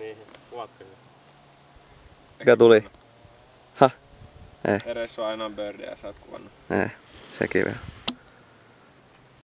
Niin, kuvatko se? Mikä tuli? Ha? Ei. Edes on aina birdia sä oot kuvannut. Ei, sekin vielä.